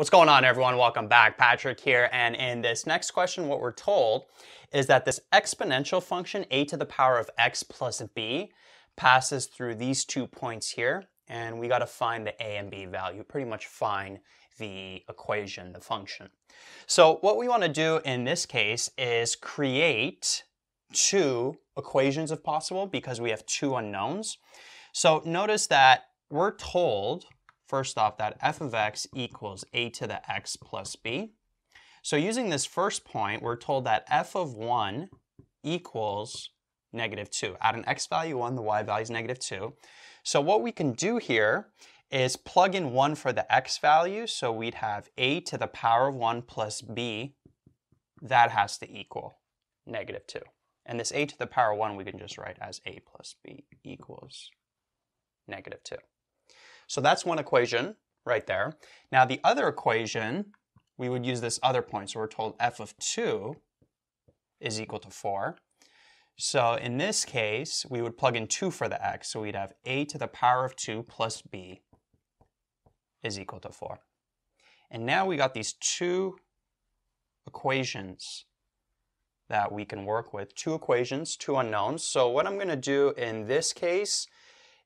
What's going on everyone? Welcome back. Patrick here. And in this next question, what we're told is that this exponential function, a to the power of x plus b, passes through these two points here. And we got to find the a and b value, pretty much find the equation, the function. So what we want to do in this case is create two equations if possible because we have two unknowns. So notice that we're told first off that f of x equals a to the x plus b. So using this first point, we're told that f of 1 equals negative 2. At an x value 1, the y value is negative 2. So what we can do here is plug in 1 for the x value. So we'd have a to the power of 1 plus b. That has to equal negative 2. And this a to the power of 1 we can just write as a plus b equals negative 2. So that's one equation right there. Now the other equation, we would use this other point. So we're told f of 2 is equal to 4. So in this case, we would plug in 2 for the x. So we'd have a to the power of 2 plus b is equal to 4. And now we got these two equations that we can work with. Two equations, two unknowns. So what I'm going to do in this case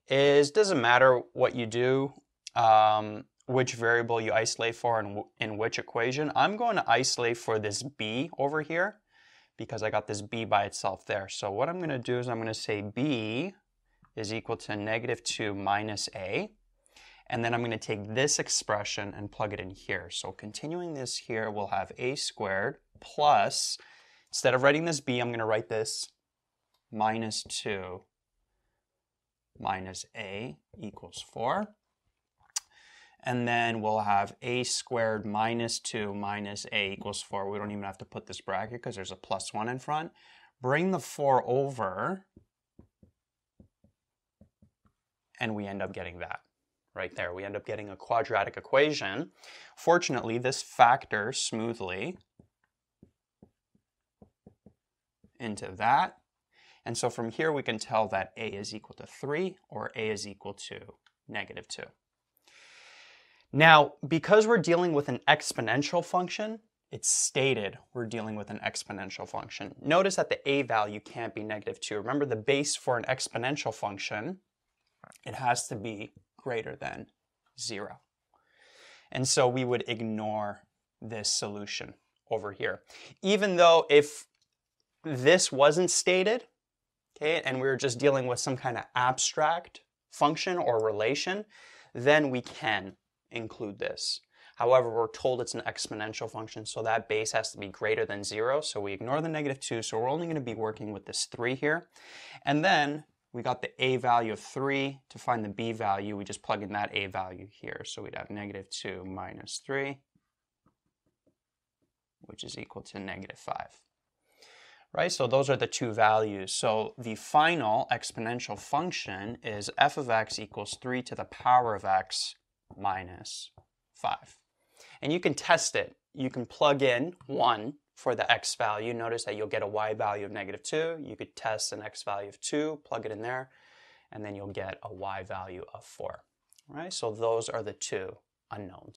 is doesn't matter what you do, um, which variable you isolate for and in which equation. I'm going to isolate for this b over here because I got this b by itself there. So what I'm going to do is I'm going to say b is equal to negative 2 minus a. And then I'm going to take this expression and plug it in here. So continuing this here, we'll have a squared plus, instead of writing this b, I'm going to write this minus 2 minus a equals 4. And then we'll have a squared minus 2 minus a equals 4. We don't even have to put this bracket because there's a plus 1 in front. Bring the 4 over, and we end up getting that right there. We end up getting a quadratic equation. Fortunately, this factors smoothly into that and so from here, we can tell that a is equal to 3 or a is equal to negative 2. Now, because we're dealing with an exponential function, it's stated we're dealing with an exponential function. Notice that the a value can't be negative 2. Remember the base for an exponential function, it has to be greater than 0. And so we would ignore this solution over here. Even though if this wasn't stated, okay, and we are just dealing with some kind of abstract function or relation, then we can include this. However, we're told it's an exponential function, so that base has to be greater than zero. So we ignore the negative two, so we're only gonna be working with this three here. And then we got the a value of three. To find the b value, we just plug in that a value here. So we'd have negative two minus three, which is equal to negative five right? So those are the two values. So the final exponential function is f of x equals 3 to the power of x minus 5. And you can test it. You can plug in 1 for the x value. Notice that you'll get a y value of negative 2. You could test an x value of 2, plug it in there, and then you'll get a y value of 4. Right? So those are the two unknowns.